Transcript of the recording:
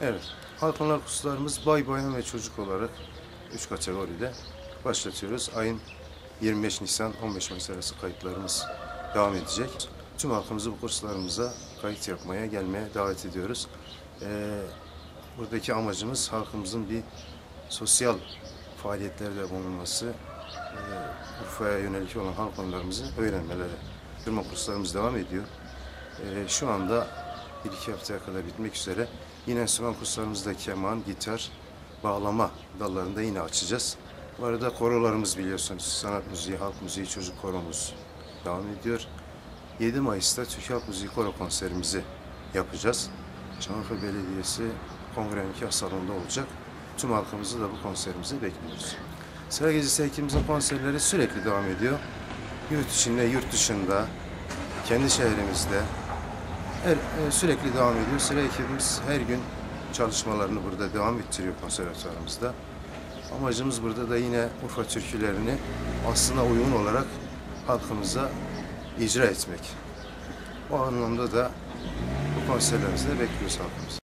Evet. Halkınlar kurslarımız bay bayan ve çocuk olarak üç kategoride başlatıyoruz. Ayın 25 Nisan 15 Mayıs arası kayıtlarımız devam edecek. Tüm halkımızı bu kurslarımıza kayıt yapmaya, gelmeye davet ediyoruz. Ee, buradaki amacımız halkımızın bir sosyal faaliyetlerde bulunması, e, Urfa'ya yönelik olan halk öğrenmeleri. Firma kurslarımız devam ediyor. Ee, şu anda bir iki haftaya kadar bitmek üzere. Yine enstrüman kurslarımızda keman, gitar, bağlama dallarında yine açacağız. Bu arada korolarımız biliyorsunuz sanat müziği, halk müziği, çocuk koromuz devam ediyor. 7 Mayıs'ta Türk Halk Müziği Koro konserimizi yapacağız. Çanakkale Belediyesi Kongre Nikah Salonu'nda olacak. Tüm halkımızı da bu konserimize bekliyoruz. Sıra Gecesi ekibimizin konserleri sürekli devam ediyor. Yurt içinde, yurt dışında, kendi şehrimizde her, e, sürekli devam ediyor. Sıra ekibimiz her gün çalışmalarını burada devam ettiriyor konservatuvarımızda. Amacımız burada da yine Urfa türkülerini aslına uygun olarak halkımıza icra etmek. O anlamda da bu konserlerimizde bekliyoruz halkımızı.